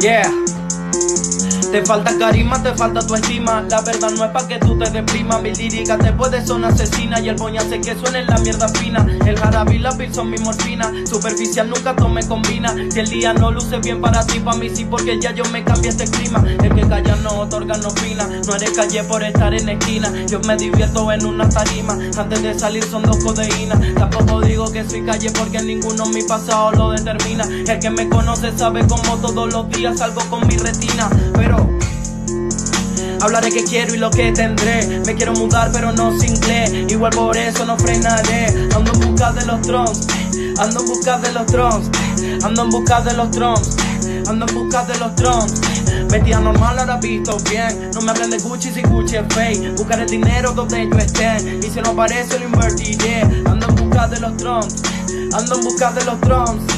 Yeah. Te falta carisma, te falta tu estima. La verdad no es pa' que tú te deprimas. Mi lírica te puede son asesina. Y el boña hace que suene la mierda fina. El jarabe y la pil son mi morfina. Superficial nunca tome combina. Si el día no luce bien para ti, pa' mí sí, porque ya yo me cambié este clima. El que calla no otorga, no fina. No eres calle por estar en esquina. Yo me divierto en una tarima. Antes de salir son dos codeínas. Tampoco digo que soy calle porque ninguno mi pasado lo determina. El que me conoce sabe cómo todos los días salgo con mi retina. Pero Hablaré que quiero y lo que tendré. Me quiero mudar, pero no sin inglés. Igual por eso no frenaré. Ando en busca de los trons. Ando en busca de los trons. Ando en busca de los trons. Ando en busca de los trons. Vestida normal, ahora visto bien. No me hablen de Gucci si Gucci es fake. Buscar el dinero donde yo esté. Y si no aparece, lo invertiré. Ando en busca los trons. Ando en busca de los trons.